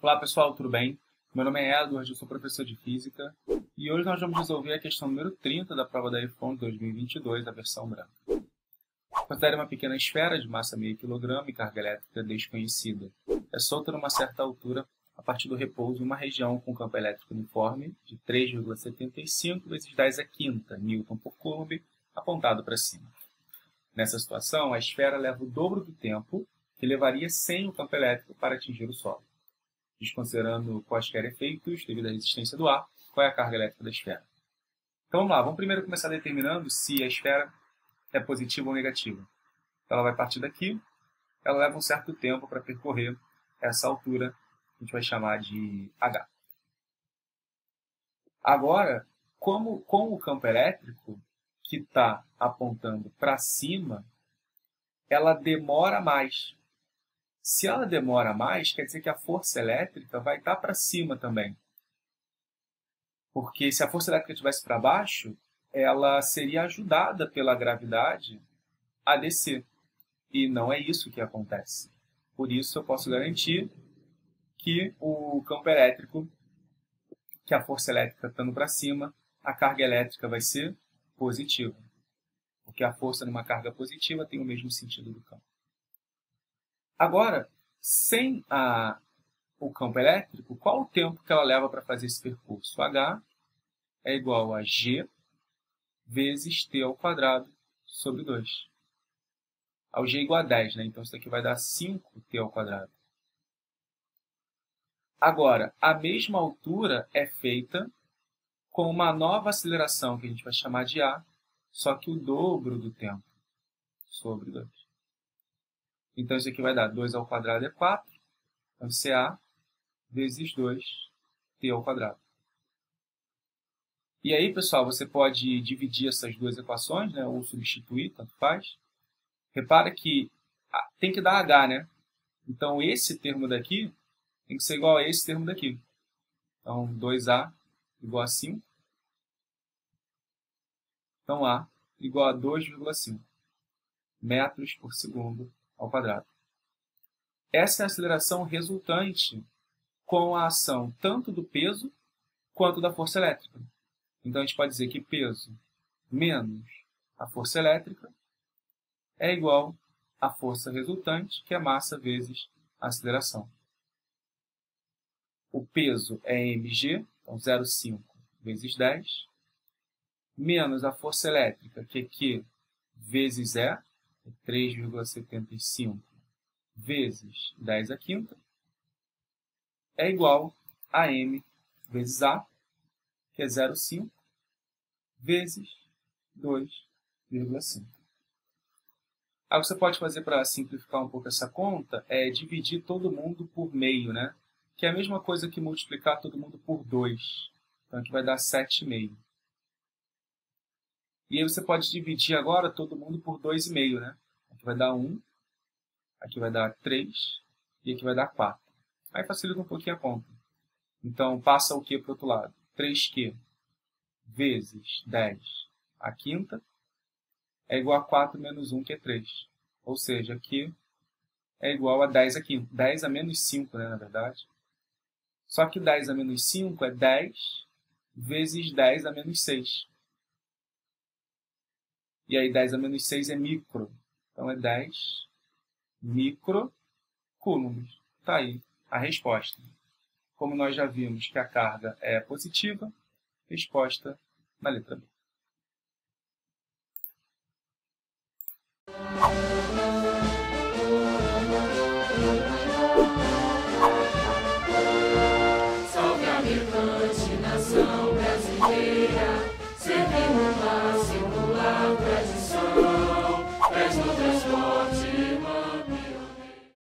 Olá pessoal, tudo bem? Meu nome é Edward, eu sou professor de Física e hoje nós vamos resolver a questão número 30 da prova da iPhone 2022, a versão branca. Considere uma pequena esfera de massa meio quilograma e carga elétrica desconhecida. É solta numa certa altura a partir do repouso em uma região com campo elétrico uniforme de 3,75 vezes 10 a quinta Newton por Coulomb apontado para cima. Nessa situação, a esfera leva o dobro do tempo que levaria sem o campo elétrico para atingir o solo. Desconsiderando quaisquer efeitos devido à resistência do ar, qual é a carga elétrica da esfera? Então vamos lá, vamos primeiro começar determinando se a esfera é positiva ou negativa. Então, ela vai partir daqui, ela leva um certo tempo para percorrer essa altura a gente vai chamar de H. Agora, como com o campo elétrico que está apontando para cima, ela demora mais. Se ela demora mais, quer dizer que a força elétrica vai estar tá para cima também. Porque se a força elétrica estivesse para baixo, ela seria ajudada pela gravidade a descer. E não é isso que acontece. Por isso, eu posso garantir que o campo elétrico, que a força elétrica estando para cima, a carga elétrica vai ser positiva. Porque a força numa carga positiva tem o mesmo sentido do campo. Agora, sem a, o campo elétrico, qual o tempo que ela leva para fazer esse percurso? H é igual a G vezes T ao quadrado sobre 2. Ao G é igual a 10, né? então isso aqui vai dar 5T ao quadrado. Agora, a mesma altura é feita com uma nova aceleração, que a gente vai chamar de A, só que o dobro do tempo, sobre 2. Então, isso aqui vai dar 2 ao quadrado é 4, então CA vezes 2, T ao quadrado. E aí, pessoal, você pode dividir essas duas equações, né, ou substituir, tanto faz. Repara que tem que dar H, né? Então, esse termo daqui tem que ser igual a esse termo daqui. Então, 2A igual a 5. Então, A igual a 2,5 metros por segundo ao quadrado. Essa é a aceleração resultante com a ação tanto do peso quanto da força elétrica. Então, a gente pode dizer que peso menos a força elétrica é igual à força resultante, que é massa vezes a aceleração o peso é mg, então 0,5 vezes 10, menos a força elétrica, que é Q vezes E, 3,75 vezes 10 a quinta, é igual a M vezes A, que é 0,5 vezes 2,5. Algo que você pode fazer para simplificar um pouco essa conta é dividir todo mundo por meio, né? que é a mesma coisa que multiplicar todo mundo por 2. Então, aqui vai dar 7,5. E aí você pode dividir agora todo mundo por 2,5, né? Aqui vai dar 1, aqui vai dar 3 e aqui vai dar 4. Aí facilita um pouquinho a conta. Então, passa o que para o outro lado? 3q vezes 10 a quinta é igual a 4 menos 1, que é 3. Ou seja, aqui é igual a 10 a quinta. 10 a menos 5, né, na verdade. Só que 10 a menos 5 é 10 vezes 10 a menos 6. E aí 10 a menos 6 é micro. Então é 10 microcoulombs. Está aí a resposta. Como nós já vimos que a carga é positiva, resposta na letra B. Imaginação brasileira.